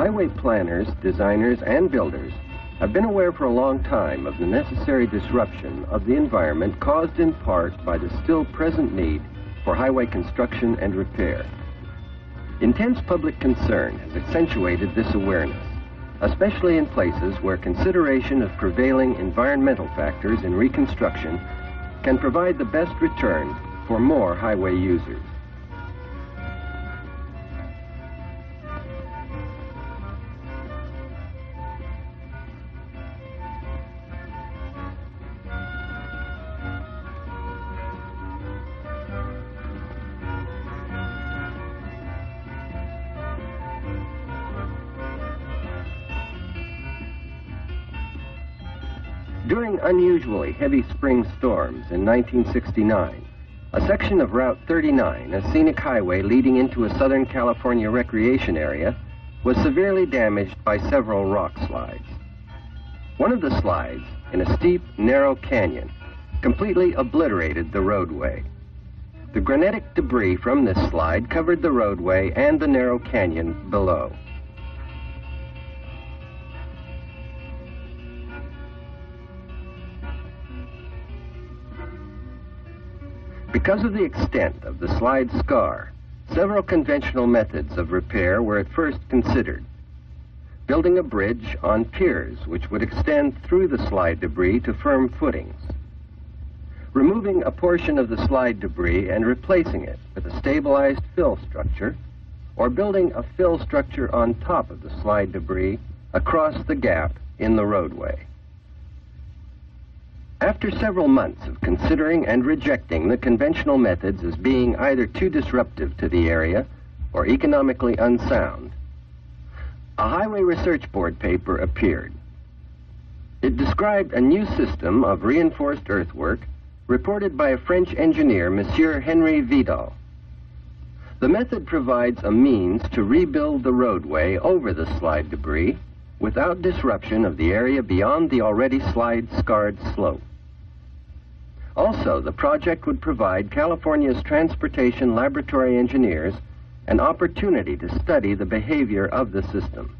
Highway planners, designers, and builders have been aware for a long time of the necessary disruption of the environment caused in part by the still present need for highway construction and repair. Intense public concern has accentuated this awareness, especially in places where consideration of prevailing environmental factors in reconstruction can provide the best return for more highway users. Unusually heavy spring storms in 1969, a section of Route 39, a scenic highway leading into a Southern California recreation area, was severely damaged by several rock slides. One of the slides, in a steep, narrow canyon, completely obliterated the roadway. The granitic debris from this slide covered the roadway and the narrow canyon below. Because of the extent of the slide scar, several conventional methods of repair were at first considered. Building a bridge on piers which would extend through the slide debris to firm footings. Removing a portion of the slide debris and replacing it with a stabilized fill structure, or building a fill structure on top of the slide debris across the gap in the roadway. After several months of considering and rejecting the conventional methods as being either too disruptive to the area or economically unsound, a Highway Research Board paper appeared. It described a new system of reinforced earthwork reported by a French engineer, Monsieur Henri Vidal. The method provides a means to rebuild the roadway over the slide debris without disruption of the area beyond the already slide-scarred slope. Also, the project would provide California's transportation laboratory engineers an opportunity to study the behavior of the system.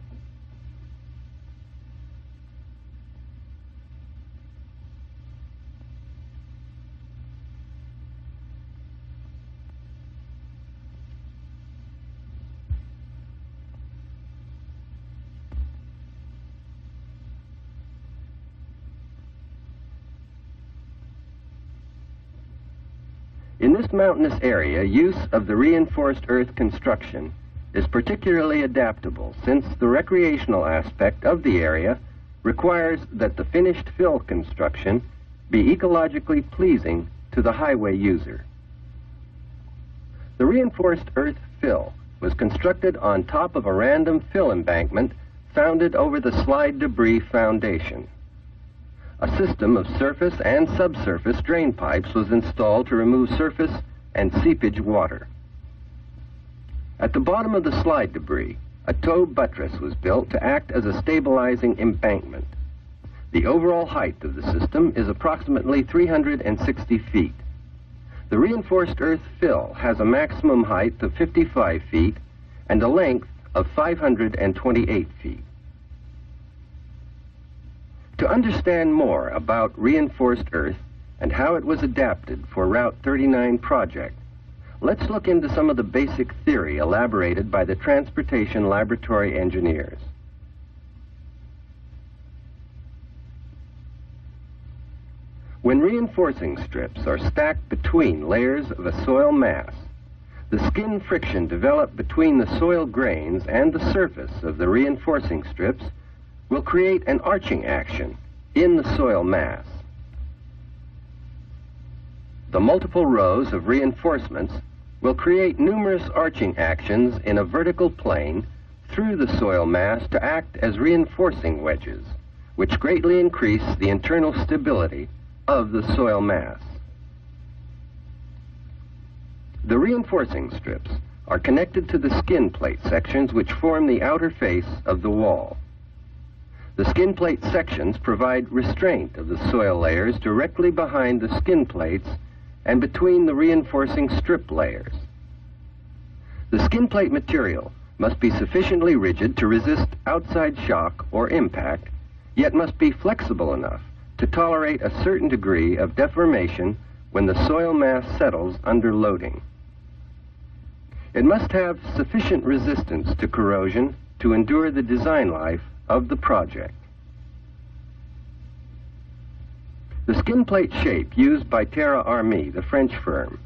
This mountainous area, use of the reinforced earth construction is particularly adaptable since the recreational aspect of the area requires that the finished fill construction be ecologically pleasing to the highway user. The reinforced earth fill was constructed on top of a random fill embankment founded over the slide debris foundation. A system of surface and subsurface drain pipes was installed to remove surface and seepage water. At the bottom of the slide debris, a toe buttress was built to act as a stabilizing embankment. The overall height of the system is approximately 360 feet. The reinforced earth fill has a maximum height of 55 feet and a length of 528 feet. To understand more about reinforced earth and how it was adapted for Route 39 project, let's look into some of the basic theory elaborated by the transportation laboratory engineers. When reinforcing strips are stacked between layers of a soil mass, the skin friction developed between the soil grains and the surface of the reinforcing strips will create an arching action in the soil mass. The multiple rows of reinforcements will create numerous arching actions in a vertical plane through the soil mass to act as reinforcing wedges, which greatly increase the internal stability of the soil mass. The reinforcing strips are connected to the skin plate sections which form the outer face of the wall. The skin plate sections provide restraint of the soil layers directly behind the skin plates and between the reinforcing strip layers. The skin plate material must be sufficiently rigid to resist outside shock or impact, yet must be flexible enough to tolerate a certain degree of deformation when the soil mass settles under loading. It must have sufficient resistance to corrosion to endure the design life of the project. The skin plate shape used by Terra Armee, the French firm,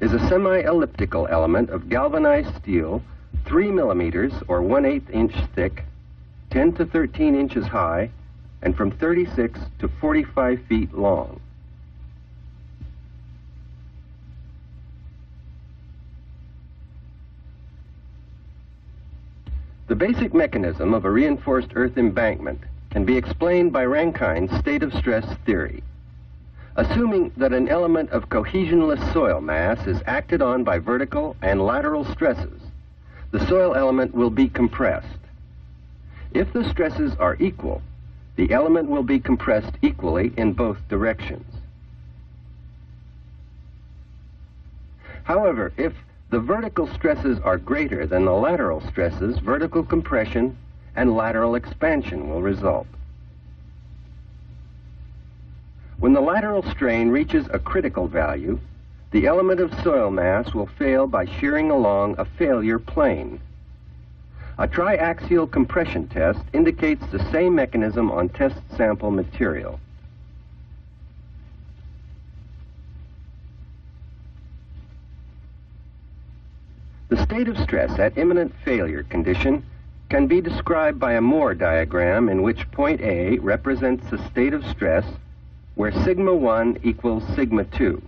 is a semi-elliptical element of galvanized steel 3 millimeters or 1 8 inch thick, 10 to 13 inches high, and from 36 to 45 feet long. The basic mechanism of a reinforced earth embankment can be explained by Rankine's state of stress theory. Assuming that an element of cohesionless soil mass is acted on by vertical and lateral stresses, the soil element will be compressed. If the stresses are equal, the element will be compressed equally in both directions. However, if the vertical stresses are greater than the lateral stresses, vertical compression and lateral expansion will result. When the lateral strain reaches a critical value, the element of soil mass will fail by shearing along a failure plane. A triaxial compression test indicates the same mechanism on test sample material. State of stress at imminent failure condition can be described by a Mohr diagram in which point A represents the state of stress where sigma 1 equals sigma 2.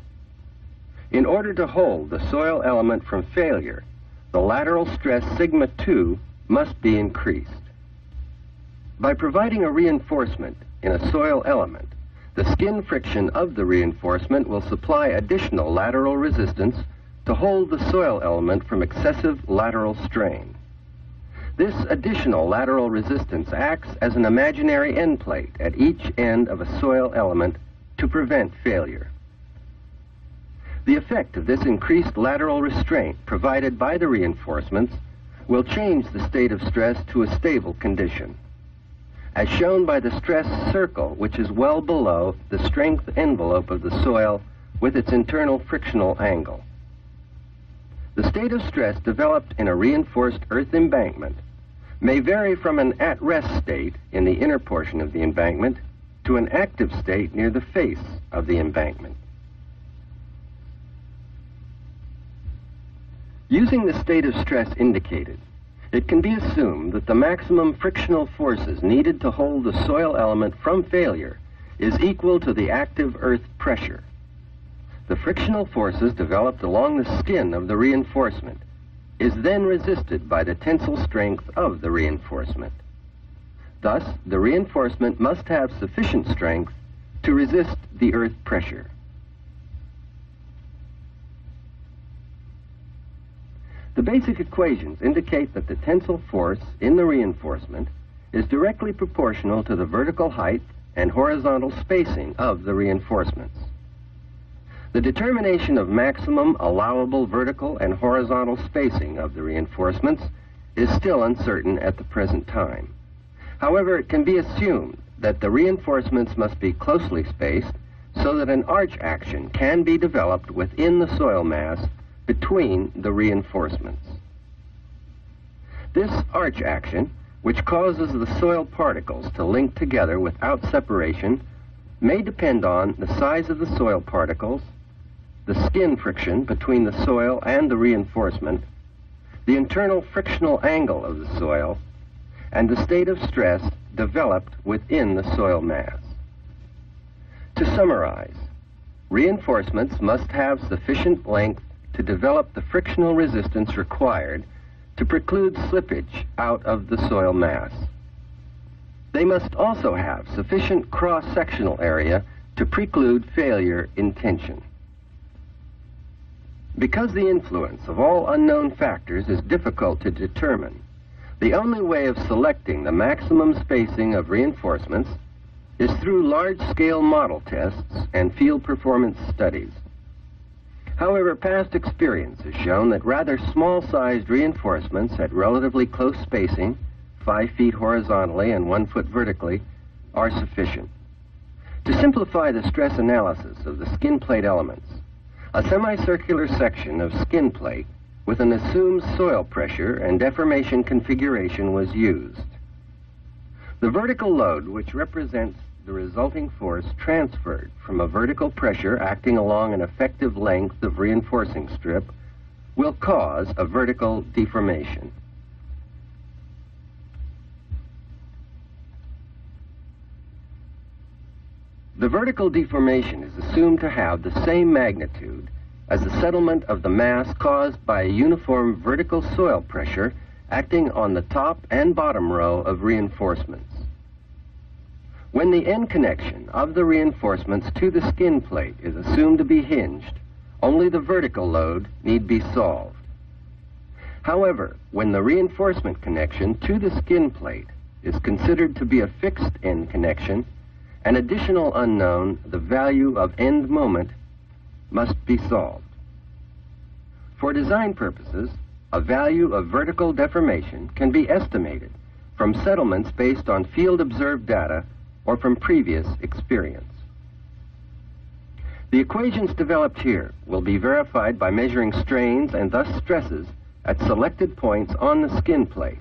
In order to hold the soil element from failure, the lateral stress sigma 2 must be increased. By providing a reinforcement in a soil element, the skin friction of the reinforcement will supply additional lateral resistance to hold the soil element from excessive lateral strain. This additional lateral resistance acts as an imaginary end plate at each end of a soil element to prevent failure. The effect of this increased lateral restraint provided by the reinforcements will change the state of stress to a stable condition, as shown by the stress circle, which is well below the strength envelope of the soil with its internal frictional angle. The state of stress developed in a reinforced earth embankment may vary from an at-rest state in the inner portion of the embankment to an active state near the face of the embankment. Using the state of stress indicated, it can be assumed that the maximum frictional forces needed to hold the soil element from failure is equal to the active earth pressure. The frictional forces developed along the skin of the reinforcement is then resisted by the tensile strength of the reinforcement. Thus, the reinforcement must have sufficient strength to resist the earth pressure. The basic equations indicate that the tensile force in the reinforcement is directly proportional to the vertical height and horizontal spacing of the reinforcements. The determination of maximum allowable vertical and horizontal spacing of the reinforcements is still uncertain at the present time. However, it can be assumed that the reinforcements must be closely spaced so that an arch action can be developed within the soil mass between the reinforcements. This arch action, which causes the soil particles to link together without separation, may depend on the size of the soil particles, the skin friction between the soil and the reinforcement, the internal frictional angle of the soil, and the state of stress developed within the soil mass. To summarize, reinforcements must have sufficient length to develop the frictional resistance required to preclude slippage out of the soil mass. They must also have sufficient cross-sectional area to preclude failure in tension. Because the influence of all unknown factors is difficult to determine, the only way of selecting the maximum spacing of reinforcements is through large-scale model tests and field performance studies. However, past experience has shown that rather small-sized reinforcements at relatively close spacing, 5 feet horizontally and 1 foot vertically, are sufficient. To simplify the stress analysis of the skin plate elements, a semicircular section of skin plate with an assumed soil pressure and deformation configuration was used. The vertical load, which represents the resulting force transferred from a vertical pressure acting along an effective length of reinforcing strip, will cause a vertical deformation. The vertical deformation is assumed to have the same magnitude as the settlement of the mass caused by a uniform vertical soil pressure acting on the top and bottom row of reinforcements. When the end connection of the reinforcements to the skin plate is assumed to be hinged, only the vertical load need be solved. However, when the reinforcement connection to the skin plate is considered to be a fixed end connection, an additional unknown, the value of end moment, must be solved. For design purposes, a value of vertical deformation can be estimated from settlements based on field observed data or from previous experience. The equations developed here will be verified by measuring strains and thus stresses at selected points on the skin plate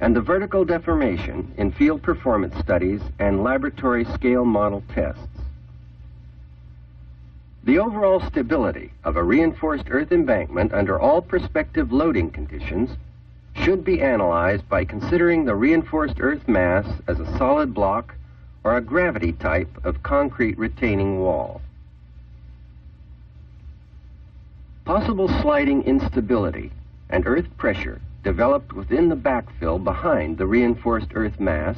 and the vertical deformation in field performance studies and laboratory scale model tests. The overall stability of a reinforced earth embankment under all prospective loading conditions should be analyzed by considering the reinforced earth mass as a solid block or a gravity type of concrete retaining wall. Possible sliding instability and earth pressure developed within the backfill behind the reinforced earth mass,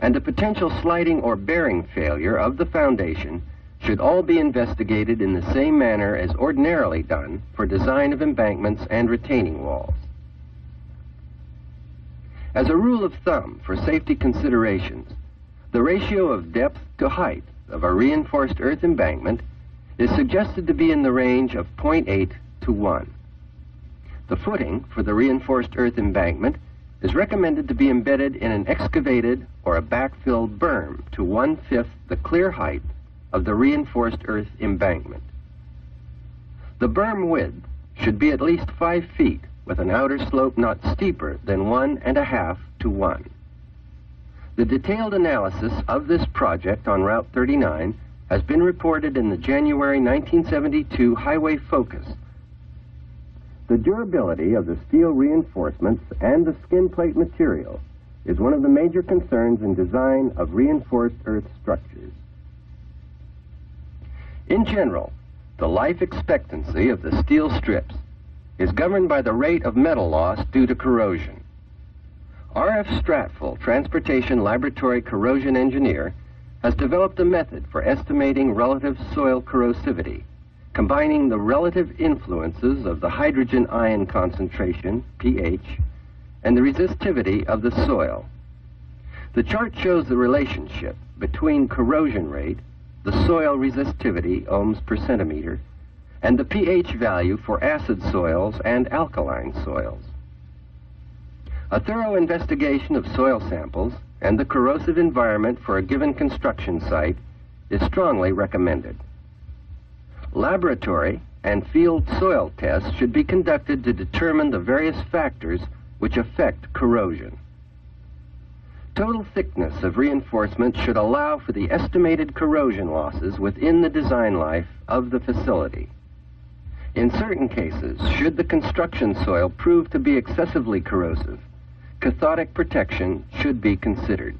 and the potential sliding or bearing failure of the foundation should all be investigated in the same manner as ordinarily done for design of embankments and retaining walls. As a rule of thumb for safety considerations, the ratio of depth to height of a reinforced earth embankment is suggested to be in the range of 0.8 to 1. The footing for the reinforced earth embankment is recommended to be embedded in an excavated or a backfilled berm to one-fifth the clear height of the reinforced earth embankment. The berm width should be at least five feet with an outer slope not steeper than one and a half to one. The detailed analysis of this project on Route 39 has been reported in the January 1972 Highway Focus the durability of the steel reinforcements and the skin plate material is one of the major concerns in design of reinforced earth structures. In general, the life expectancy of the steel strips is governed by the rate of metal loss due to corrosion. R.F. Stratfull, Transportation Laboratory corrosion engineer, has developed a method for estimating relative soil corrosivity combining the relative influences of the hydrogen ion concentration, pH, and the resistivity of the soil. The chart shows the relationship between corrosion rate, the soil resistivity, ohms per centimeter, and the pH value for acid soils and alkaline soils. A thorough investigation of soil samples and the corrosive environment for a given construction site is strongly recommended. Laboratory and field soil tests should be conducted to determine the various factors which affect corrosion. Total thickness of reinforcement should allow for the estimated corrosion losses within the design life of the facility. In certain cases, should the construction soil prove to be excessively corrosive, cathodic protection should be considered.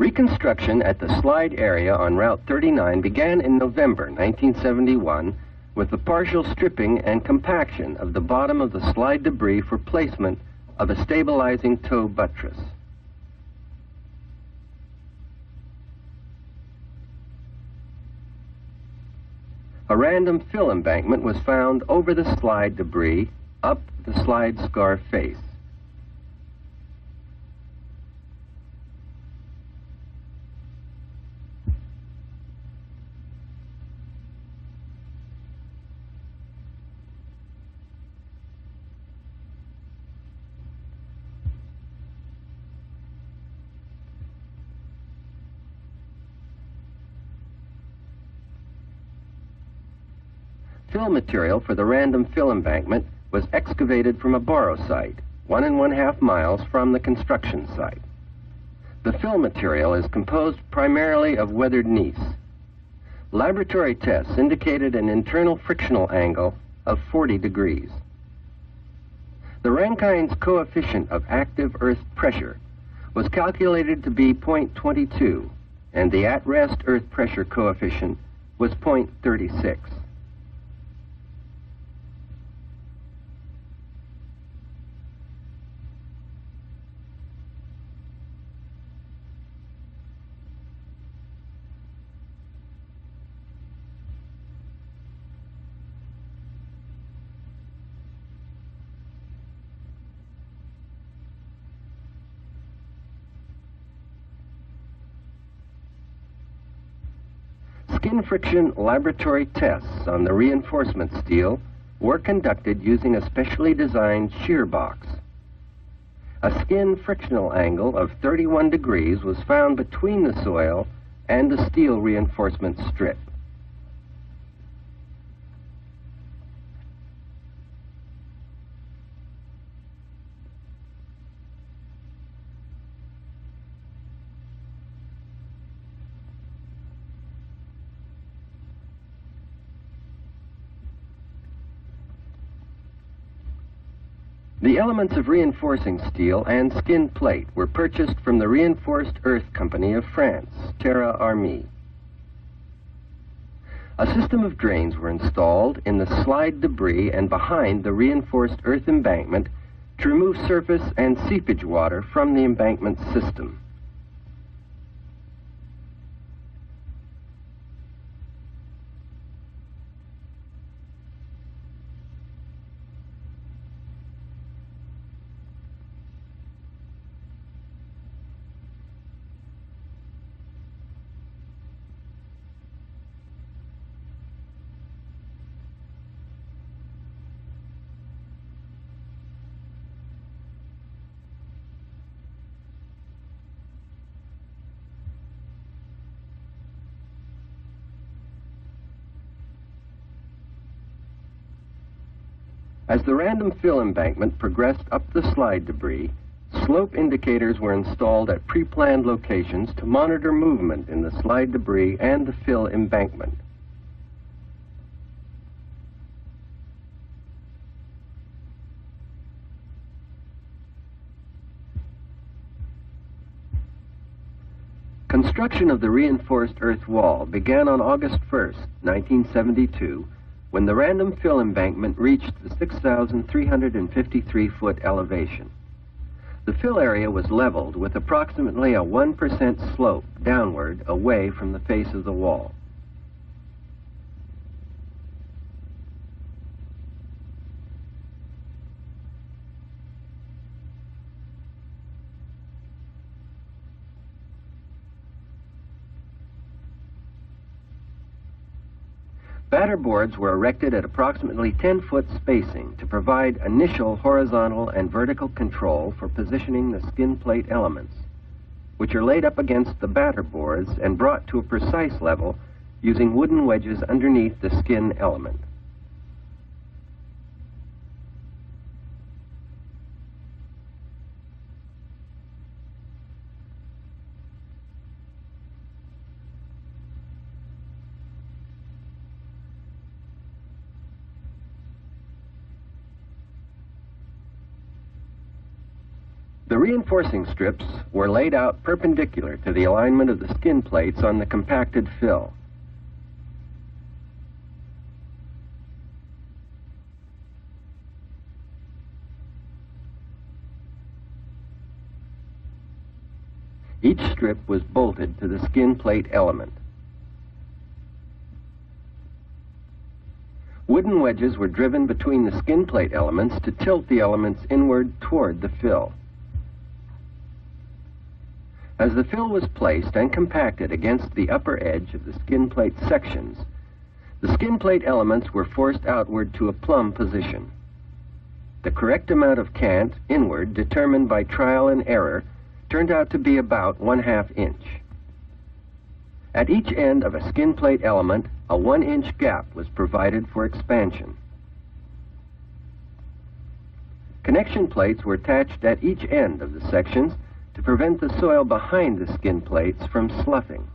Reconstruction at the slide area on Route 39 began in November 1971 with the partial stripping and compaction of the bottom of the slide debris for placement of a stabilizing toe buttress. A random fill embankment was found over the slide debris up the slide scar face. Fill material for the random fill embankment was excavated from a borrow site, one and one half miles from the construction site. The fill material is composed primarily of weathered gneiss. Laboratory tests indicated an internal frictional angle of 40 degrees. The Rankine's coefficient of active earth pressure was calculated to be 0.22, and the at-rest earth pressure coefficient was 0.36. Skin friction laboratory tests on the reinforcement steel were conducted using a specially designed shear box. A skin frictional angle of 31 degrees was found between the soil and the steel reinforcement strip. The elements of reinforcing steel and skin plate were purchased from the Reinforced Earth Company of France, Terra Armée. A system of drains were installed in the slide debris and behind the reinforced earth embankment to remove surface and seepage water from the embankment system. As the random fill embankment progressed up the slide debris, slope indicators were installed at pre-planned locations to monitor movement in the slide debris and the fill embankment. Construction of the reinforced earth wall began on August 1, 1972, when the random fill embankment reached the 6,353 foot elevation. The fill area was leveled with approximately a 1% slope downward away from the face of the wall. Batter boards were erected at approximately 10 foot spacing to provide initial horizontal and vertical control for positioning the skin plate elements, which are laid up against the batter boards and brought to a precise level using wooden wedges underneath the skin element. The reinforcing strips were laid out perpendicular to the alignment of the skin plates on the compacted fill. Each strip was bolted to the skin plate element. Wooden wedges were driven between the skin plate elements to tilt the elements inward toward the fill. As the fill was placed and compacted against the upper edge of the skin plate sections, the skin plate elements were forced outward to a plumb position. The correct amount of cant inward determined by trial and error turned out to be about one half inch. At each end of a skin plate element, a one-inch gap was provided for expansion. Connection plates were attached at each end of the sections to prevent the soil behind the skin plates from sloughing.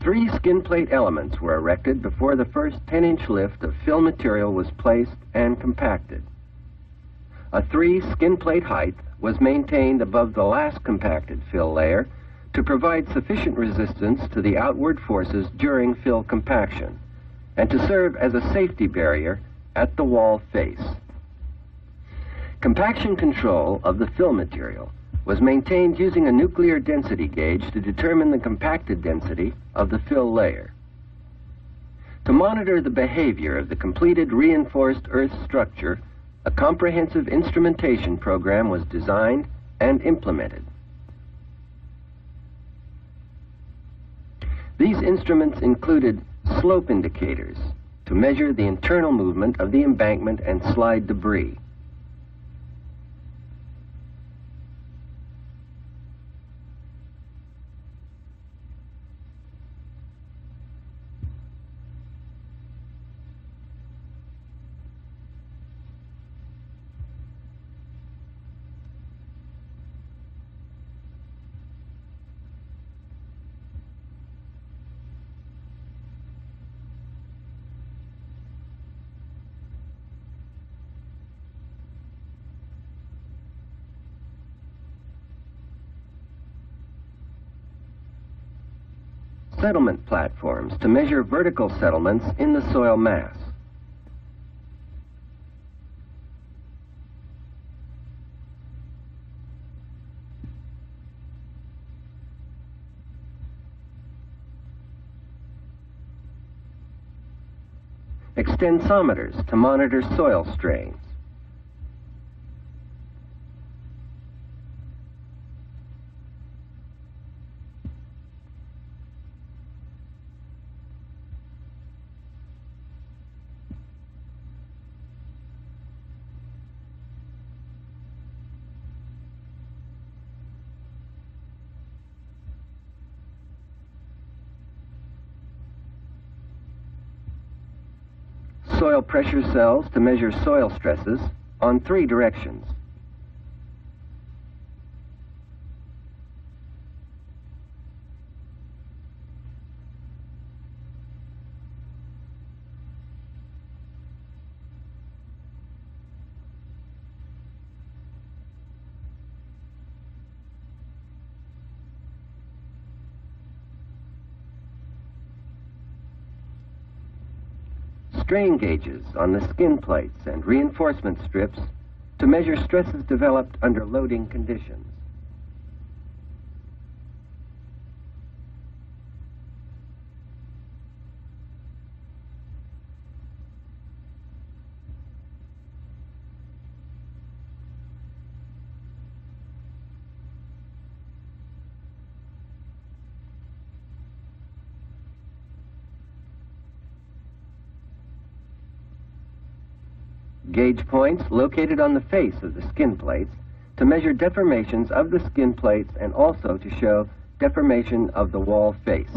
Three skin plate elements were erected before the first 10-inch lift of fill material was placed and compacted. A three skin plate height was maintained above the last compacted fill layer to provide sufficient resistance to the outward forces during fill compaction and to serve as a safety barrier at the wall face. Compaction control of the fill material was maintained using a nuclear density gauge to determine the compacted density of the fill layer. To monitor the behavior of the completed reinforced earth structure, a comprehensive instrumentation program was designed and implemented. These instruments included slope indicators to measure the internal movement of the embankment and slide debris. settlement to measure vertical settlements in the soil mass. Extensometers to monitor soil strains. Soil pressure cells to measure soil stresses on three directions. Strain gauges on the skin plates and reinforcement strips to measure stresses developed under loading conditions. Gauge points located on the face of the skin plates to measure deformations of the skin plates and also to show deformation of the wall face.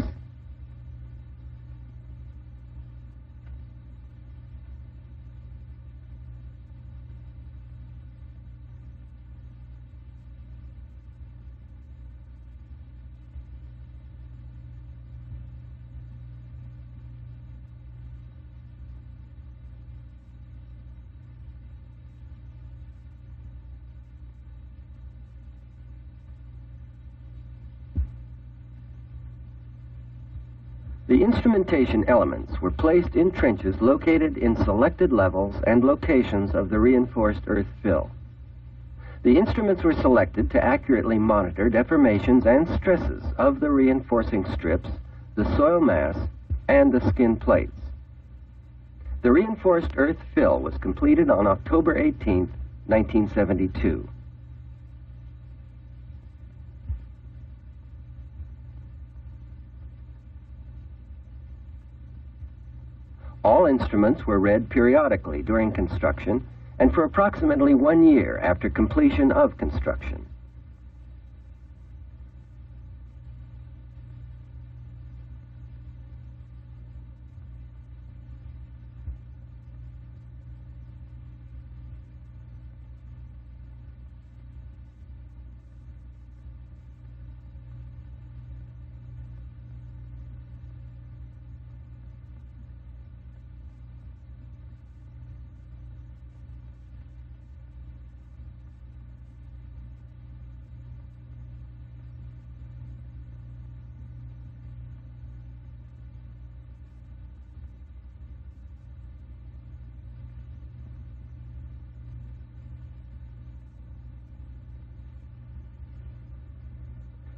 The instrumentation elements were placed in trenches located in selected levels and locations of the reinforced earth fill. The instruments were selected to accurately monitor deformations and stresses of the reinforcing strips, the soil mass, and the skin plates. The reinforced earth fill was completed on October 18, 1972. All instruments were read periodically during construction and for approximately one year after completion of construction.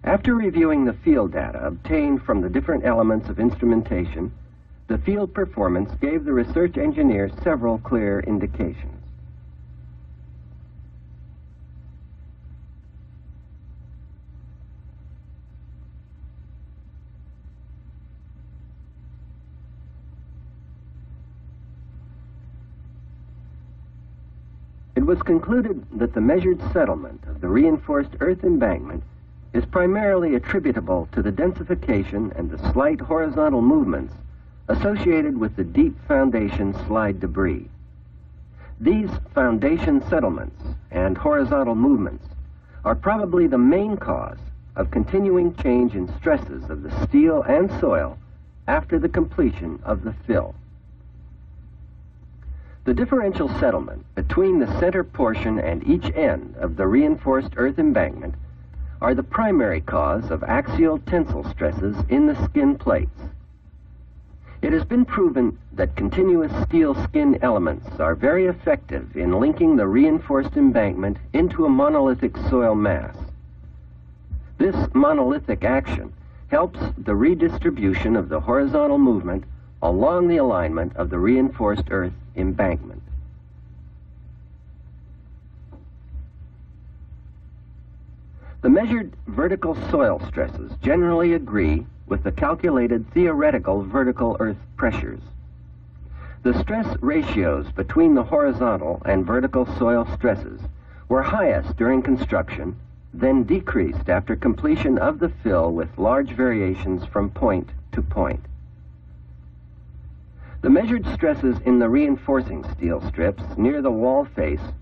After reviewing the field data obtained from the different elements of instrumentation, the field performance gave the research engineer several clear indications. It was concluded that the measured settlement of the reinforced earth embankment is primarily attributable to the densification and the slight horizontal movements associated with the deep foundation slide debris. These foundation settlements and horizontal movements are probably the main cause of continuing change in stresses of the steel and soil after the completion of the fill. The differential settlement between the center portion and each end of the reinforced earth embankment are the primary cause of axial tensile stresses in the skin plates. It has been proven that continuous steel skin elements are very effective in linking the reinforced embankment into a monolithic soil mass. This monolithic action helps the redistribution of the horizontal movement along the alignment of the reinforced earth embankment. The measured vertical soil stresses generally agree with the calculated theoretical vertical earth pressures. The stress ratios between the horizontal and vertical soil stresses were highest during construction, then decreased after completion of the fill with large variations from point to point. The measured stresses in the reinforcing steel strips near the wall face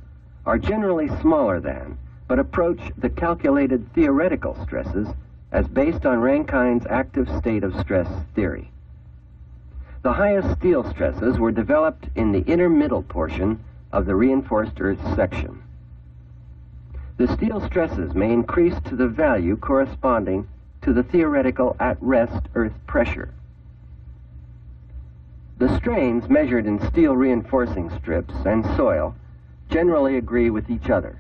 are generally smaller than, but approach the calculated theoretical stresses as based on Rankine's active state of stress theory. The highest steel stresses were developed in the inner middle portion of the reinforced earth section. The steel stresses may increase to the value corresponding to the theoretical at-rest earth pressure. The strains measured in steel reinforcing strips and soil generally agree with each other.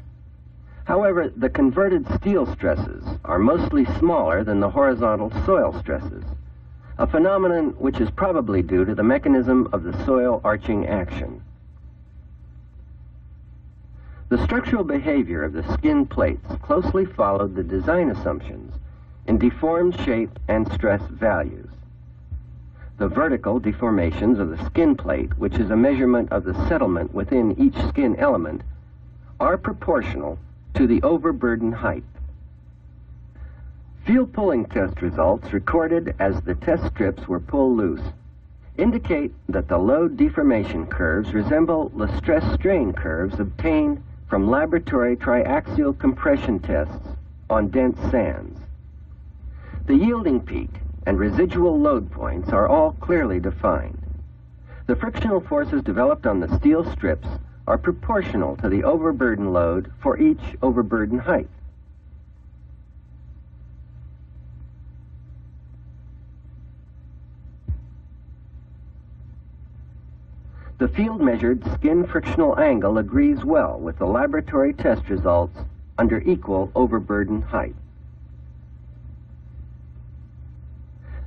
However, the converted steel stresses are mostly smaller than the horizontal soil stresses, a phenomenon which is probably due to the mechanism of the soil arching action. The structural behavior of the skin plates closely followed the design assumptions in deformed shape and stress values. The vertical deformations of the skin plate, which is a measurement of the settlement within each skin element, are proportional to the overburden height. Field pulling test results recorded as the test strips were pulled loose indicate that the load deformation curves resemble the stress-strain curves obtained from laboratory triaxial compression tests on dense sands. The yielding peak and residual load points are all clearly defined. The frictional forces developed on the steel strips are proportional to the overburden load for each overburden height. The field-measured skin frictional angle agrees well with the laboratory test results under equal overburden height.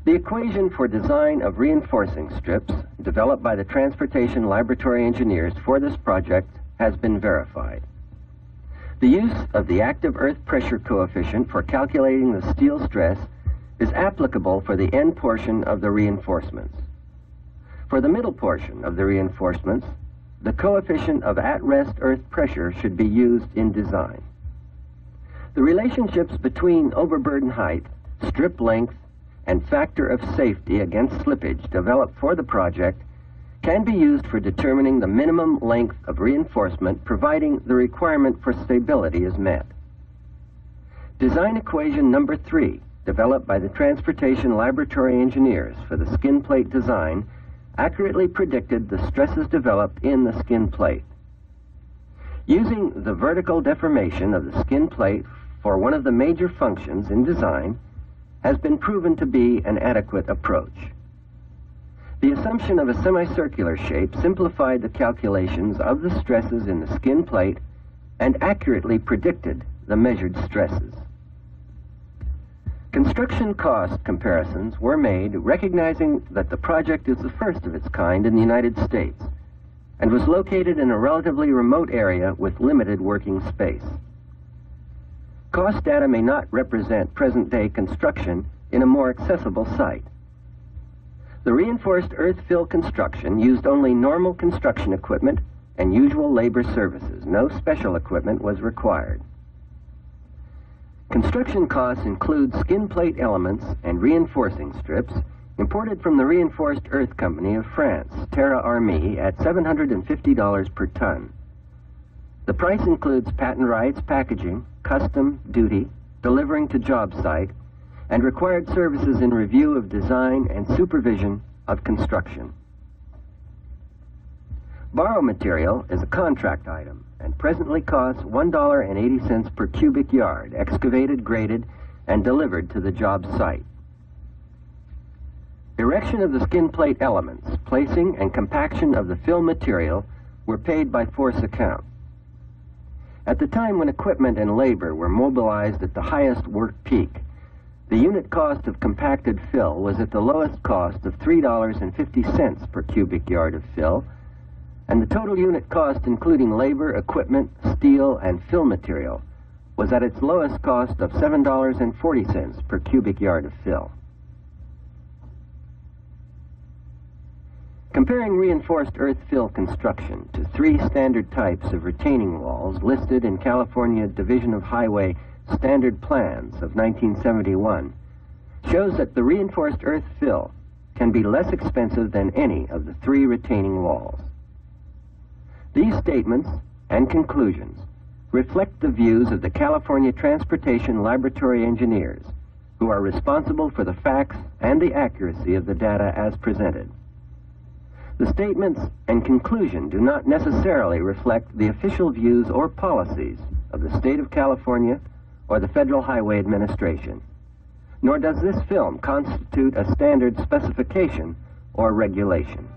The equation for design of reinforcing strips, developed by the transportation laboratory engineers for this project, has been verified. The use of the active earth pressure coefficient for calculating the steel stress is applicable for the end portion of the reinforcements. For the middle portion of the reinforcements, the coefficient of at-rest earth pressure should be used in design. The relationships between overburden height, strip length, and factor of safety against slippage developed for the project can be used for determining the minimum length of reinforcement providing the requirement for stability is met. Design equation number three, developed by the transportation laboratory engineers for the skin plate design, accurately predicted the stresses developed in the skin plate. Using the vertical deformation of the skin plate for one of the major functions in design, has been proven to be an adequate approach. The assumption of a semicircular shape simplified the calculations of the stresses in the skin plate and accurately predicted the measured stresses. Construction cost comparisons were made recognizing that the project is the first of its kind in the United States and was located in a relatively remote area with limited working space. Cost data may not represent present-day construction in a more accessible site. The reinforced earth fill construction used only normal construction equipment and usual labor services. No special equipment was required. Construction costs include skin plate elements and reinforcing strips imported from the Reinforced Earth Company of France, Terra Armée, at $750 per ton. The price includes patent rights, packaging, custom, duty, delivering to job site, and required services in review of design and supervision of construction. Borrow material is a contract item and presently costs $1.80 per cubic yard, excavated, graded, and delivered to the job site. Erection of the skin plate elements, placing and compaction of the fill material were paid by force account. At the time when equipment and labor were mobilized at the highest work peak, the unit cost of compacted fill was at the lowest cost of $3.50 per cubic yard of fill, and the total unit cost, including labor, equipment, steel, and fill material, was at its lowest cost of $7.40 per cubic yard of fill. Comparing reinforced earth fill construction to three standard types of retaining walls listed in California Division of Highway Standard Plans of 1971 shows that the reinforced earth fill can be less expensive than any of the three retaining walls. These statements and conclusions reflect the views of the California Transportation Laboratory Engineers, who are responsible for the facts and the accuracy of the data as presented. The statements and conclusion do not necessarily reflect the official views or policies of the state of California or the Federal Highway Administration, nor does this film constitute a standard specification or regulation.